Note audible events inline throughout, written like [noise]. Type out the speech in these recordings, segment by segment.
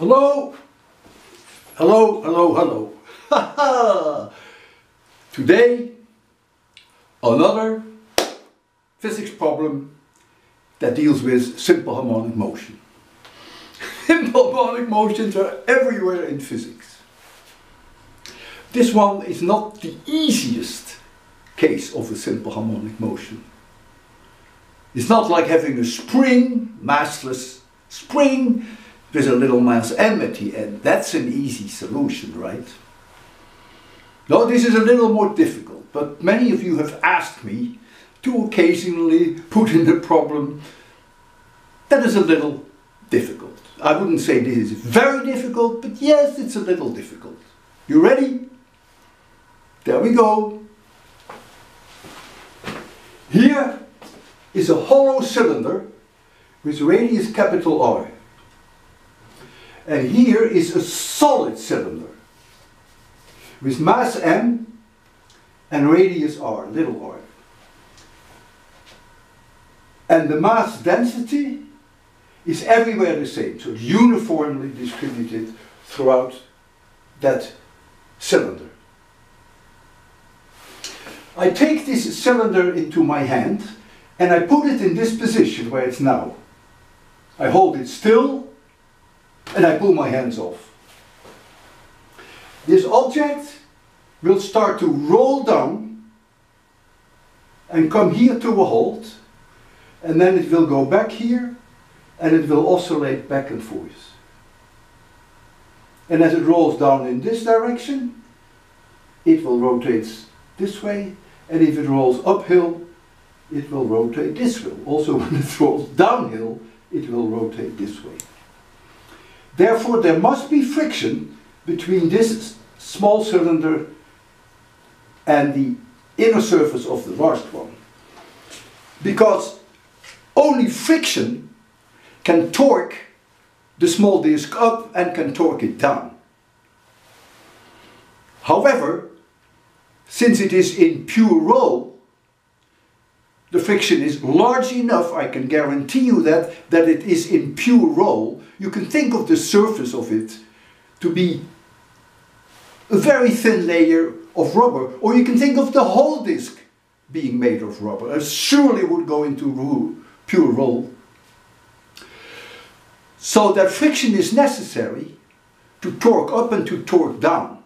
Hello? Hello, hello, hello. [laughs] Today, another physics problem that deals with simple harmonic motion. [laughs] simple harmonic motions are everywhere in physics. This one is not the easiest case of a simple harmonic motion. It's not like having a spring, massless spring, with a little mass m and. That's an easy solution, right? No, this is a little more difficult, but many of you have asked me to occasionally put in a problem that is a little difficult. I wouldn't say this is very difficult, but yes, it's a little difficult. You ready? There we go. Here is a hollow cylinder with radius capital R. And here is a solid cylinder with mass m and radius r, little r. And the mass density is everywhere the same, so uniformly distributed throughout that cylinder. I take this cylinder into my hand and I put it in this position where it's now. I hold it still and I pull my hands off. This object will start to roll down and come here to a halt and then it will go back here and it will oscillate back and forth. And as it rolls down in this direction, it will rotate this way and if it rolls uphill, it will rotate this way. Also [laughs] when it rolls downhill, it will rotate this way. Therefore, there must be friction between this small cylinder and the inner surface of the large one. Because only friction can torque the small disk up and can torque it down. However, since it is in pure roll, the friction is large enough, I can guarantee you that, that it is in pure roll. You can think of the surface of it to be a very thin layer of rubber, or you can think of the whole disk being made of rubber. It surely would go into pure roll. So that friction is necessary to torque up and to torque down.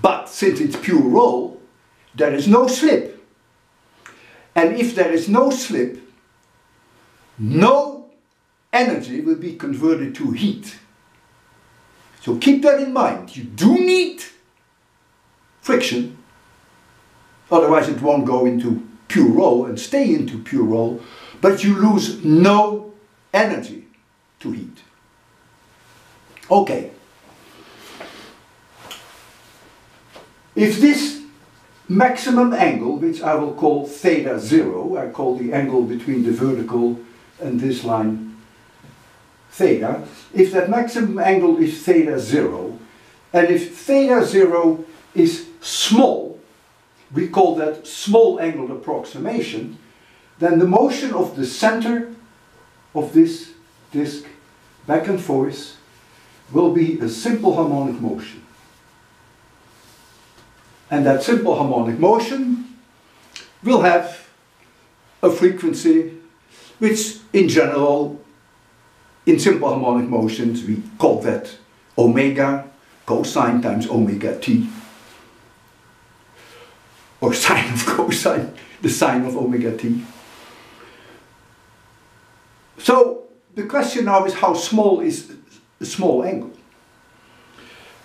But since it's pure roll, there is no slip. And if there is no slip, no energy will be converted to heat. So keep that in mind. You do need friction, otherwise it won't go into pure roll and stay into pure roll, but you lose no energy to heat. Okay. If this maximum angle, which I will call theta zero, I call the angle between the vertical and this line theta, if that maximum angle is theta zero, and if theta zero is small, we call that small angle approximation, then the motion of the center of this disk back and forth will be a simple harmonic motion. And that simple harmonic motion will have a frequency which in general in simple harmonic motions we call that omega cosine times omega t or sine of [laughs] cosine, the sine of omega t. So the question now is how small is a small angle?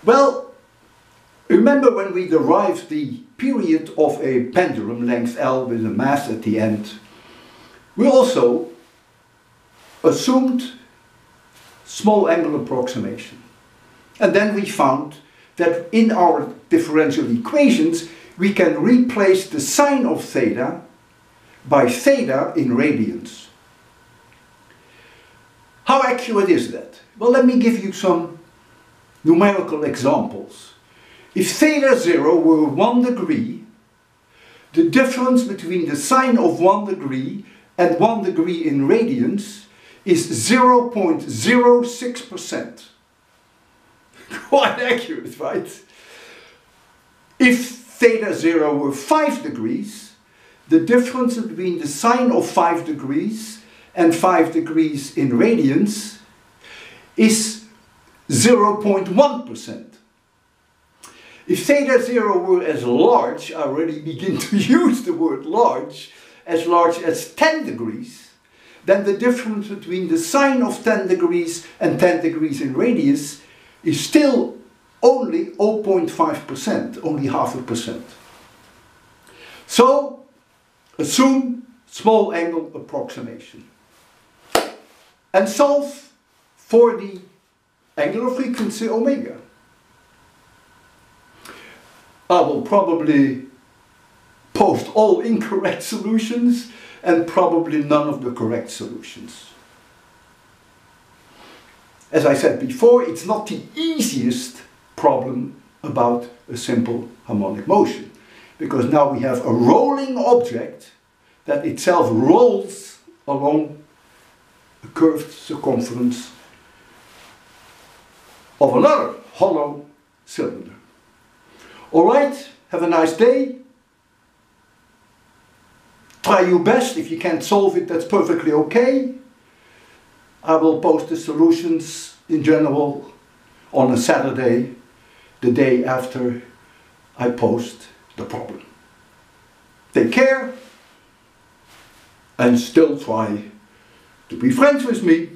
Well, remember when we derived the period of a pendulum length L with a mass at the end, we also assumed small angle approximation. And then we found that in our differential equations we can replace the sine of theta by theta in radians. How accurate is that? Well, let me give you some numerical examples. If theta 0 were 1 degree, the difference between the sine of 1 degree and 1 degree in radians is 0.06%. [laughs] Quite accurate, right? If theta 0 were 5 degrees, the difference between the sine of 5 degrees and 5 degrees in radians is 0.1%. If theta 0 were as large, I already begin to [laughs] use the word large, as large as 10 degrees, then the difference between the sine of 10 degrees and 10 degrees in radians is still only 0.5%, only half a percent. So, assume small angle approximation. And solve for the angular frequency omega. I will probably post all incorrect solutions and probably none of the correct solutions. As I said before, it's not the easiest problem about a simple harmonic motion because now we have a rolling object that itself rolls along a curved circumference of another hollow cylinder. Alright, have a nice day. Try your best. If you can't solve it, that's perfectly okay. I will post the solutions in general on a Saturday, the day after I post the problem. Take care and still try to be friends with me.